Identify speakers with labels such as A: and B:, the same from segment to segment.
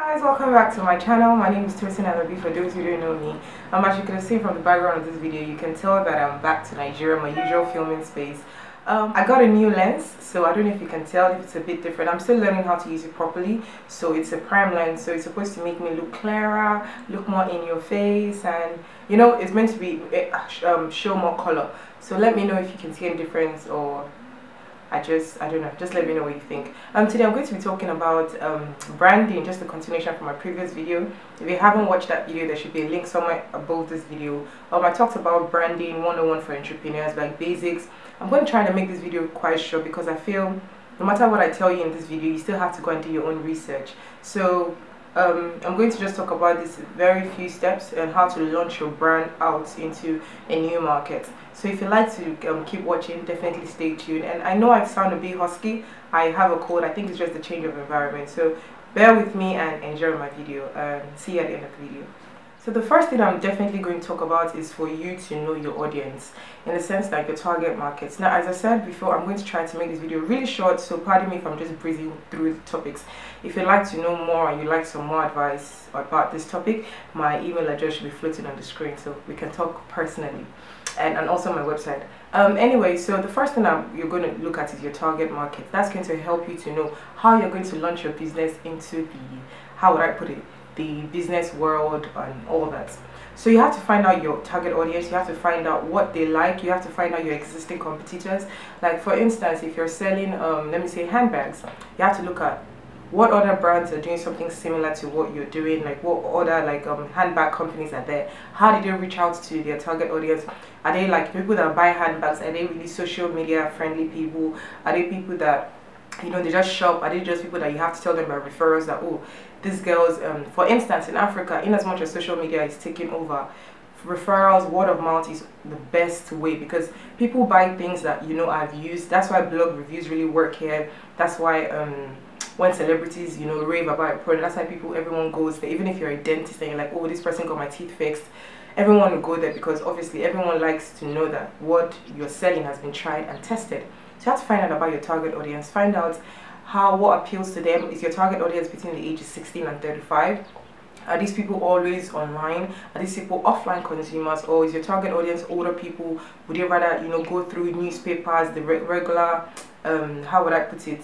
A: guys, welcome back to my channel. My name is Tosin Alabi for those who don't know me. Um, as you can see from the background of this video, you can tell that I'm back to Nigeria, my usual filming space. Um, I got a new lens, so I don't know if you can tell if it's a bit different. I'm still learning how to use it properly. So it's a prime lens, so it's supposed to make me look clearer, look more in your face, and you know, it's meant to be eh, um, show more color. So let me know if you can see any difference or I just, I don't know, just let me know what you think. Um, today I'm going to be talking about um, branding, just a continuation from my previous video. If you haven't watched that video, there should be a link somewhere above this video. Um, I talked about branding 101 for entrepreneurs, like basics. I'm going to try to make this video quite short because I feel no matter what I tell you in this video, you still have to go and do your own research. So um, I'm going to just talk about these very few steps and how to launch your brand out into a new market. So if you like to um, keep watching, definitely stay tuned. And I know I sound a bit husky. I have a cold. I think it's just the change of environment. So bear with me and enjoy my video. And see you at the end of the video. So the first thing I'm definitely going to talk about is for you to know your audience in the sense like your target markets. Now, as I said before, I'm going to try to make this video really short, so pardon me if I'm just breezing through the topics. If you'd like to know more and you'd like some more advice about this topic, my email address should be floating on the screen so we can talk personally and, and also my website. Um, anyway, so the first thing I'm, you're going to look at is your target market. That's going to help you to know how you're going to launch your business into the, how would I put it, the business world and all that. So you have to find out your target audience, you have to find out what they like, you have to find out your existing competitors. Like for instance, if you're selling, um, let me say handbags, you have to look at what other brands are doing something similar to what you're doing like what other like um, handbag companies are there how did they reach out to their target audience are they like people that buy handbags are they really social media friendly people are they people that you know they just shop. Are they just people that you have to tell them about referrals that oh these girls um, for instance in africa in as much as social media is taking over referrals word of mouth is the best way because people buy things that you know i've used. That's why blog reviews really work here. That's why um when celebrities you know rave about a product that's why people everyone goes there. Even if you're a dentist and you're like oh this person got my teeth fixed everyone will go there because obviously everyone likes to know that what you're selling has been tried and tested you have to find out about your target audience. Find out how what appeals to them. Is your target audience between the ages 16 and 35 are these people always online? Are these people offline consumers? Or is your target audience older people? Would they rather you know go through newspapers the regular um how would i put it?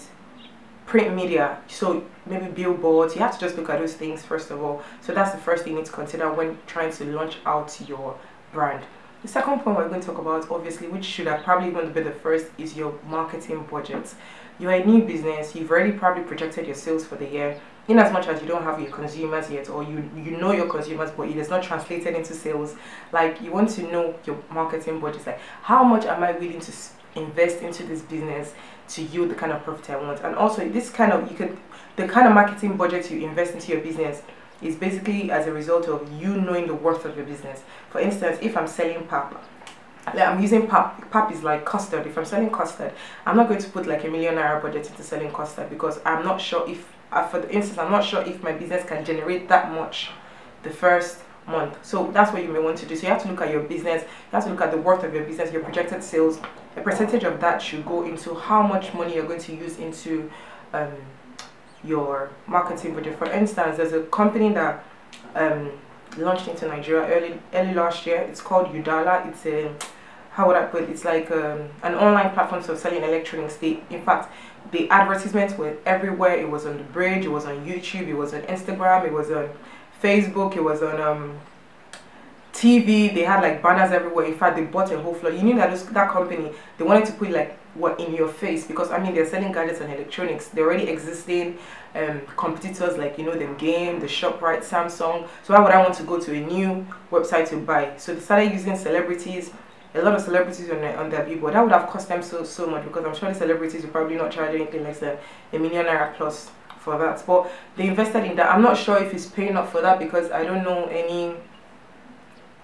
A: Print media. So maybe billboards. You have to just look at those things first of all. So that's the first thing you need to consider when trying to launch out your brand the second point we're going to talk about obviously which should have probably going to be the first is your marketing budget. You're a new business you've already probably projected your sales for the year. In as much as you don't have your consumers yet or you you know your consumers but it is not translated into sales like you want to know your marketing budget. Like how much am i willing to invest into this business to yield the kind of profit I want. And also this kind of you could the kind of marketing budget you invest into your business is basically as a result of you knowing the worth of your business. For instance, if I'm selling pap, like I'm using pap. Pap is like custard. If I'm selling custard, I'm not going to put like a million naira budget into selling custard because I'm not sure if, uh, for instance, I'm not sure if my business can generate that much the first month. So that's what you may want to do. So you have to look at your business. You have to look at the worth of your business, your projected sales, a percentage of that should go into how much money you're going to use into um, your marketing budget. For instance, there's a company that um, launched into Nigeria early early last year. It's called Yudala. It's a how would I put it? It's like um, an online platform for selling electronics. They, in fact, the advertisements were everywhere. It was on the bridge. It was on YouTube. It was on Instagram. It was on Facebook. It was on um, TV, they had like banners everywhere. In fact, they bought a whole floor. You knew that this, that company, they wanted to put like what in your face because I mean they're selling gadgets and electronics. They're already existing um, competitors like you know them game, the Shoprite, Samsung. So why would I want to go to a new website to buy? So they started using celebrities. A lot of celebrities on their, on their billboard. That would have cost them so so much because I'm sure the celebrities will probably not charge anything less than a million naira plus for that. But they invested in that. I'm not sure if it's paying off for that because I don't know any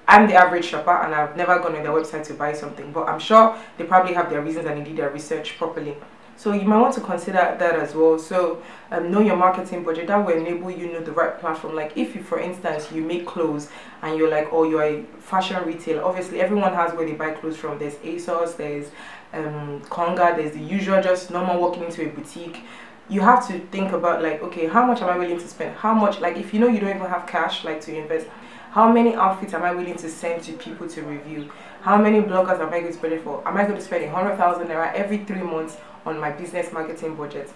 A: I'm the average shopper and I've never gone on their website to buy something, but I'm sure they probably have their reasons and they did their research properly. So you might want to consider that as well. So um, know your marketing budget. That will enable you know the right platform. Like if you, for instance, you make clothes and you're like, oh, you're a fashion retailer. Obviously, everyone has where they buy clothes from. There's ASOS, there's um, Konga, there's the usual just normal walking into a boutique you have to think about like okay how much am i willing to spend how much like if you know you don't even have cash like to invest how many outfits am i willing to send to people to review? How many bloggers am i going to spend it for? Am i going to spend a hundred thousand naira every three months on my business marketing budget?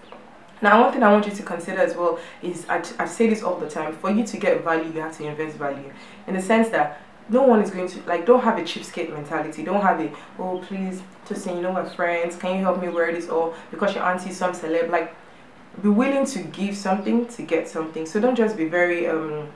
A: Now one thing i want you to consider as well is I, I say this all the time for you to get value you have to invest value. In the sense that no one is going to like don't have a cheapskate mentality. Don't have a oh please just say you know my friends. Can you help me wear this or because your auntie some celeb. Like be willing to give something to get something. So don't just be very um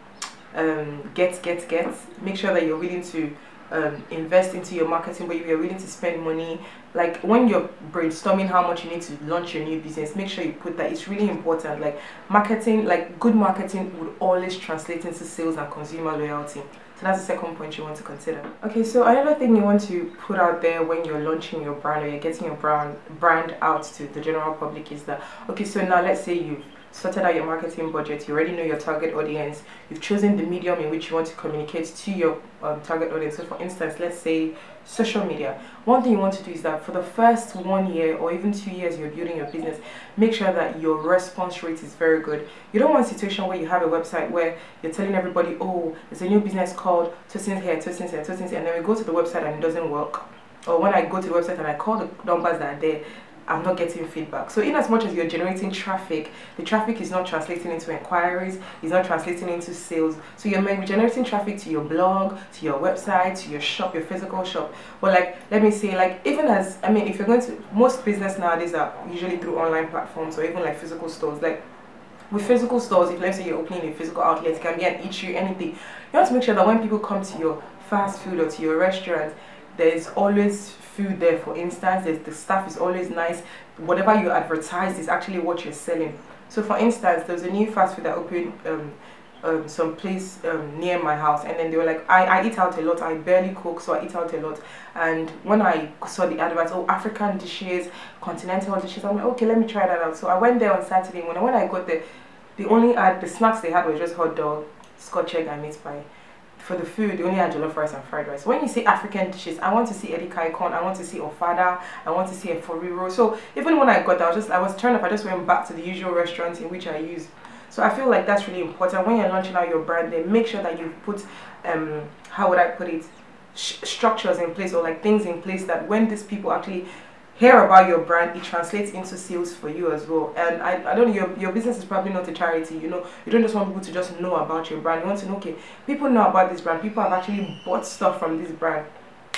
A: um get get get. Make sure that you're willing to um, invest into your marketing but you're willing to spend money like when you're brainstorming how much you need to launch your new business make sure you put that. It's really important. Like marketing like good marketing would always translate into sales and consumer loyalty. So that's the second point you want to consider. Okay, so another thing you want to put out there when you're launching your brand or you're getting your brand brand out to the general public is that okay, so now let's say you've sorted out your marketing budget, you already know your target audience, you've chosen the medium in which you want to communicate to your um, target audience. So, for instance, let's say social media. One thing you want to do is that for the first one year or even two years you're building your business, make sure that your response rate is very good. You don't want a situation where you have a website where you're telling everybody, oh, there's a new business called Tosin's here, Tosin's here, Tosin's here, and then we go to the website and it doesn't work. Or when I go to the website and I call the numbers that are there, I'm not getting feedback. So in as much as you're generating traffic, the traffic is not translating into inquiries, it's not translating into sales. So you're maybe generating traffic to your blog, to your website, to your shop, your physical shop. But like, let me say, like even as, I mean, if you're going to, most business nowadays are usually through online platforms or even like physical stores. Like with physical stores, if let's say you're opening a physical outlet, it can be an eatery, anything. You have to make sure that when people come to your fast food or to your restaurant, there is always food there for instance the staff is always nice. Whatever you advertise is actually what you're selling. So for instance there's a new fast food that opened um, um, some place um, near my house and then they were like I, I eat out a lot. I barely cook so I eat out a lot. And when I saw the advert oh African dishes continental dishes I'm like okay let me try that out. So I went there on Saturday when, when I got there the only ad the snacks they had was just hot dog scotch egg and meat pie for the food, they only had jollof rice and fried rice. When you say African dishes, I want to see edikaikong, I want to see ofada, I want to see efo riro. So even when I got there, I was just I was turned up. I just went back to the usual restaurants in which I use. So I feel like that's really important when you're launching out your brand. Then make sure that you put um how would I put it structures in place or like things in place that when these people actually hear about your brand, it translates into sales for you as well. And I, I don't know, your, your business is probably not a charity, you know, you don't just want people to just know about your brand. You want to know, okay, people know about this brand, people have actually bought stuff from this brand.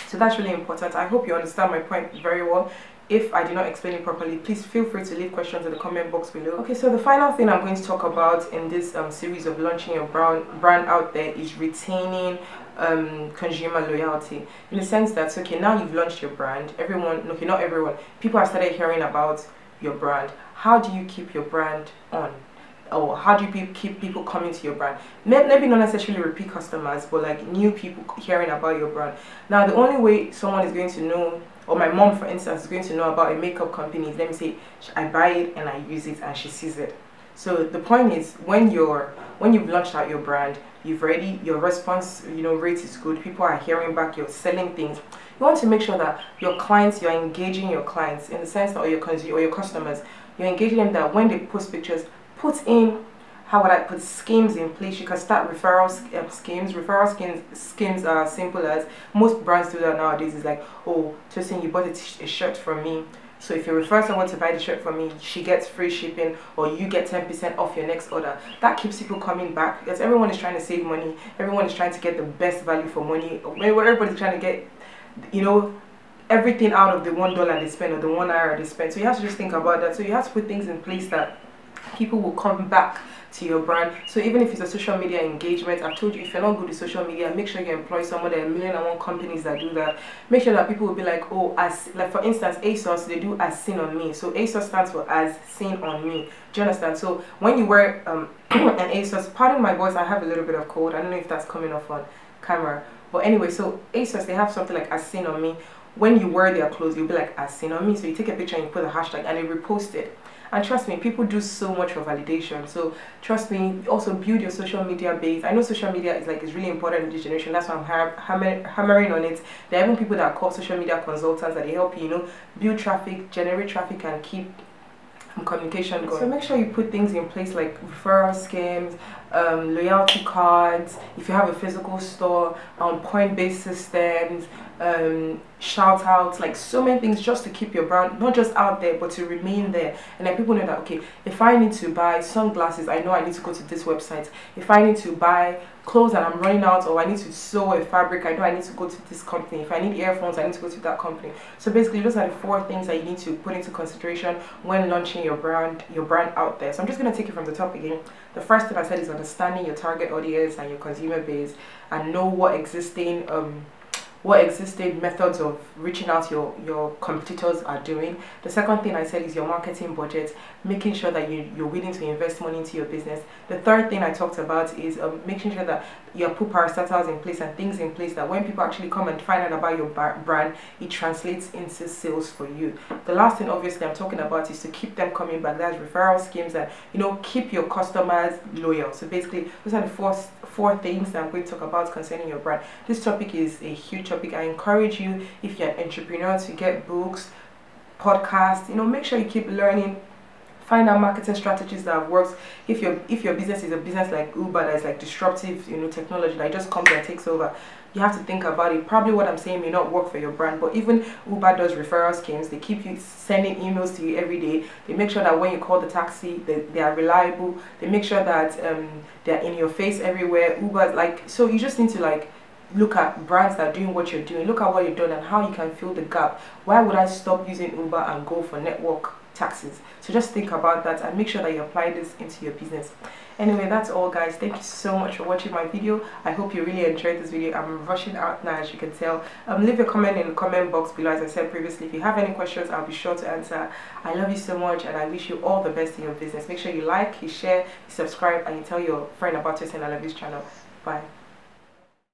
A: So that's really important. I hope you understand my point very well. If I did not explain it properly, please feel free to leave questions in the comment box below. Okay, so the final thing I'm going to talk about in this um, series of launching your brand, brand out there is retaining um, consumer loyalty in the sense that okay now you've launched your brand everyone okay not everyone people have started hearing about your brand. How do you keep your brand on? Or how do you keep people coming to your brand? Maybe not necessarily repeat customers but like new people hearing about your brand. Now the only way someone is going to know or my mom for instance is going to know about a makeup company let me say i buy it and i use it and she sees it. So the point is when you're when you've launched out your brand you've already your response you know rate is good people are hearing back you're selling things you want to make sure that your clients you're engaging your clients in the sense that or your or your customers you're engaging them that when they post pictures put in how would I put schemes in place? You can start referral uh, schemes. Referral schemes schemes are simple as most brands do that nowadays. Is like, oh, Tosin, you bought a, shirt from me. So if you refer someone to buy the shirt from me, she gets free shipping or you get 10% off your next order. That keeps people coming back because everyone is trying to save money. Everyone is trying to get the best value for money. Everybody's trying to get, you know, everything out of the one dollar they spend or the one hour they spend. So you have to just think about that. So you have to put things in place that people will come back to your brand. So even if it's a social media engagement, I've told you if you're not good with social media, make sure you employ someone. There are a million and one companies that do that. Make sure that people will be like, oh, as like for instance, ASOS they do as seen on me. So ASOS stands for as seen on me. Do you understand? So when you wear um, an ASOS, pardon my voice, I have a little bit of cold. I don't know if that's coming off on camera. But anyway, so ASOS they have something like as seen on me. When you wear their clothes, you'll be like as seen on me. So you take a picture and you put a hashtag and they repost it and trust me people do so much for validation. So trust me also build your social media base. I know social media is like is really important in this generation. That's why i'm hammer, hammering on it. There are even people that called social media consultants that they help you you know build traffic generate traffic and keep communication going. So make sure you put things in place like referral schemes, um, loyalty cards, if you have a physical store, um, point-based systems, um, shout outs, like so many things just to keep your brand not just out there but to remain there. And then people know that okay, if I need to buy sunglasses, I know I need to go to this website. If I need to buy clothes and I'm running out or I need to sew a fabric, I know I need to go to this company. If I need earphones, I need to go to that company. So basically those are the four things that you need to put into consideration when launching your brand, your brand out there. So I'm just gonna take it from the top again. The first thing I said is understanding your target audience and your consumer base and know what existing um what existing methods of reaching out your your competitors are doing. The second thing i said is your marketing budget making sure that you, you're willing to invest money into your business. The third thing i talked about is um, making sure that you put parastatals in place and things in place that when people actually come and find out about your brand it translates into sales for you. The last thing obviously i'm talking about is to keep them coming back. That's referral schemes and you know keep your customers loyal. So basically those are the four four things that i'm going to talk about concerning your brand. This topic is a huge topic i encourage you if you're an entrepreneur to get books podcasts you know make sure you keep learning. Find out marketing strategies that worked. If your if your business is a business like uber that is like disruptive you know technology that just comes and takes over you have to think about it. Probably what i'm saying may not work for your brand but even uber does referral schemes. They keep you sending emails to you every day. They make sure that when you call the taxi they, they are reliable. They make sure that um, they're in your face everywhere. Uber like so you just need to like look at brands that are doing what you're doing look at what you're doing and how you can fill the gap. Why would i stop using uber and go for network taxes so just think about that and make sure that you apply this into your business. Anyway that's all guys. Thank you so much for watching my video. I hope you really enjoyed this video. I'm rushing out now as you can tell. Um, leave a comment in the comment box below. As i said previously if you have any questions i'll be sure to answer. I love you so much and i wish you all the best in your business. Make sure you like you share you subscribe and you tell your friend about us and i love this channel. Bye